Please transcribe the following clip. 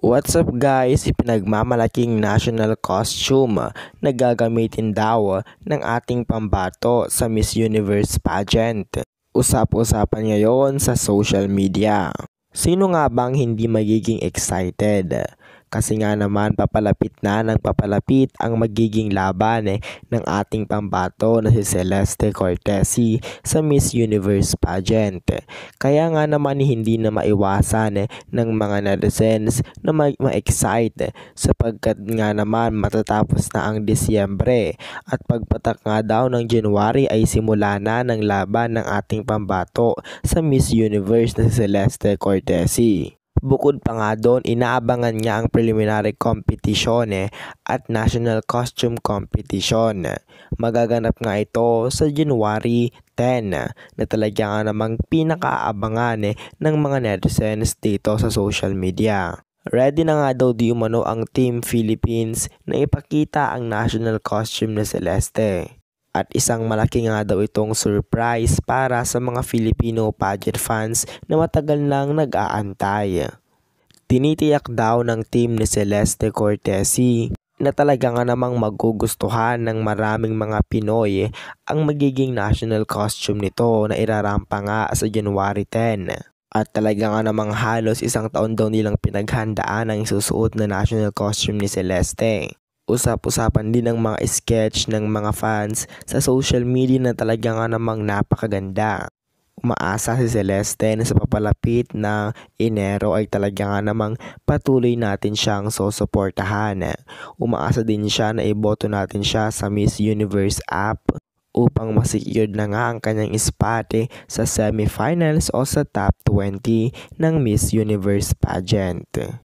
What's up guys? Ipinagmamalaking national costume na gagamitin daw ng ating pambato sa Miss Universe pageant. Usap-usapan ngayon sa social media. Sino nga bang hindi magiging excited? Kasi nga naman papalapit na ng papalapit ang magiging laban eh, ng ating pambato na si Celeste Cortesi sa Miss Universe pageant. Kaya nga naman hindi na maiwasan eh, ng mga netizens na ma-excite sapagkat nga naman matatapos na ang Disyembre at pagpatak nga daw ng January ay simula na ng laban ng ating pambato sa Miss Universe na si Celeste Cortesi. Bukod pa nga doon, inaabangan niya ang preliminary competition eh, at national costume competition. Magaganap nga ito sa January 10 na talaga nga namang pinakaabangan eh, ng mga netizens dito sa social media. Ready na nga daw di umano ang Team Philippines na ipakita ang national costume na Celeste. At isang malaki nga daw itong surprise para sa mga Filipino pageant fans na matagal nang nag-aantay. Tinitiyak daw ng team ni Celeste Cortesi na talaga nga namang magugustuhan ng maraming mga Pinoy ang magiging national costume nito na irarampa nga sa January 10. At talaga nga namang halos isang taon daw nilang pinaghandaan ang isusuot na national costume ni Celeste. Usap-usapan din ng mga sketch ng mga fans sa social media na talaga nga namang napakaganda. Umaasa si Celeste na sa papalapit na Enero ay talaga nga namang patuloy natin siyang susuportahan. Umaasa din siya na iboto natin siya sa Miss Universe app upang masecured na nga ang kanyang spot eh, sa semifinals o sa top 20 ng Miss Universe pageant.